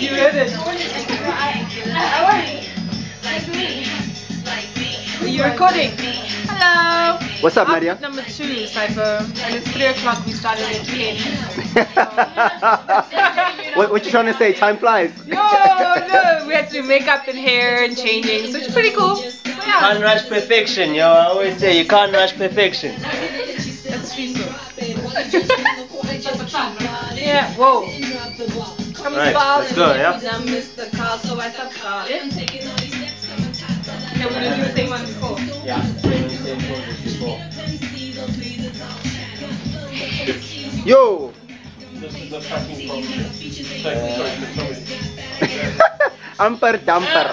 You heard it. Are you recording? Hello. What's up, I'm Number two, Cypher. And it's 3 o'clock. We started at 10. what, what you trying to say? Time flies. No, no. We had to do makeup and hair and changing. So it's pretty cool. So, yeah. Can't rush perfection, yo. I always say you can't rush perfection. That's sweet. yeah, whoa. Come Right, smile let's and go, give yeah? me the Mr. Carl, so I thought, uh, yeah. Yeah, we're gonna do the same one before. Yeah. Yo. This is a fucking problem. Sorry, sorry, amper damper.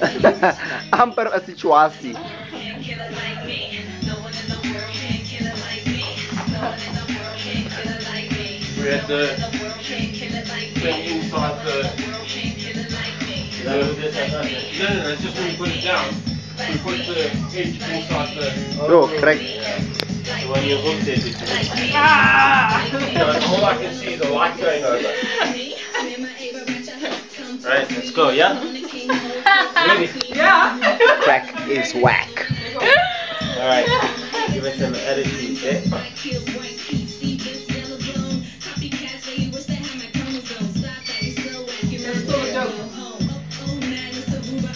amper 'n situasie. We had the thing inside the. the no, no, no, it's just when you put it down. We put the edge inside the. Yo, correct. The one you hooked it. So all I can see is the light going over. Right, let's go, yeah? Ready? Yeah. Crack is whack. Alright. Give us some attitude, eh?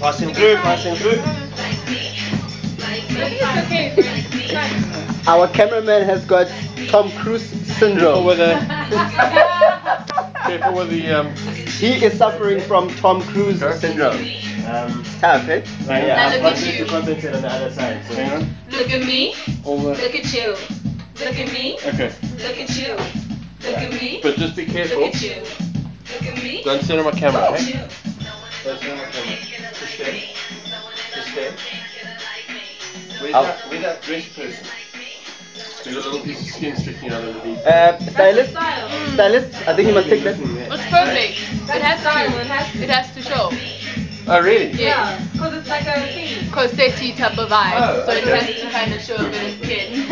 Passing through, passing through. I think it's okay. It's fine. Our cameraman has got Tom Cruise Careful syndrome. with the. Careful with the. Um, He is suffering from Tom Cruise syndrome. Um, Tough, eh? right, yeah, Now look at you. to compensate on the other side. So. hang on. Look at me. All the. Look at you. Look at me. Okay. Look at you. Look at me. But just be Look careful. at you. Look at me. Don't sit on my camera, Look at okay? you. Just there. Just there. Where's I'll- that, where's that dress person? There's a little piece of skin sticking out of underneath. Uh, stylist, stylist, I think you must take that. It's perfect. It has to. It has to show. Oh, really? Yeah. Because it's like a thing. Because they see type of vibe. Oh, so it okay. has to kind of show a bit of skin.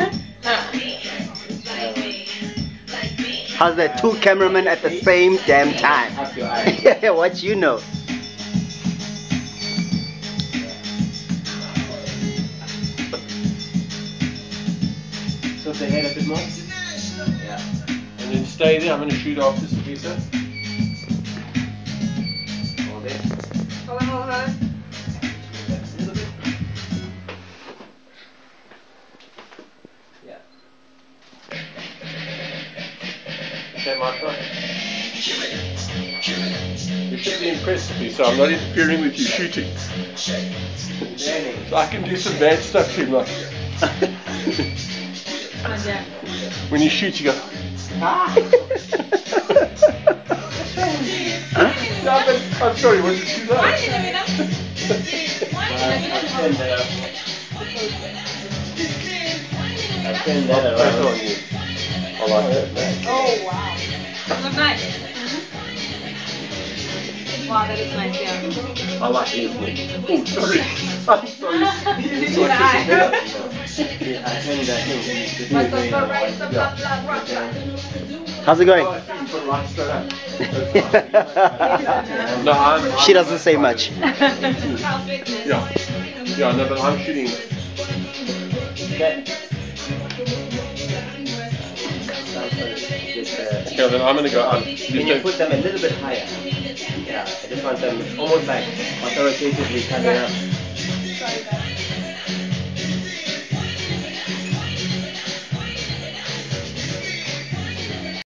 How's that? Two cameramen at the same damn time. Up your eyes. Yeah, what you know? So the head a bit more. Yeah. And then stay there. I'm going to shoot after Savita. All there. Hold on, hold on. Relax a little bit. Yeah. Okay, my turn. You should be impressed with me, so I'm not interfering with you shooting. So I can do some bad stuff to him, like when you shoot, you go. No, but I'm sorry, what did you Why did you let I'll turn that up. I'll turn that That's on you. I like that. Oh, wow. That looks nice. Wow, that is nice, yeah. I like it. Oh, sorry. I'm sorry. How's it going? I think you put it right straight up. No, I'm. she doesn't say much. Yeah. Yeah, no, but I'm shooting. Okay. Just, Okay, then I'm gonna go up. Can you put them a little bit higher? Yeah, I just want them almost like authoritatively coming up.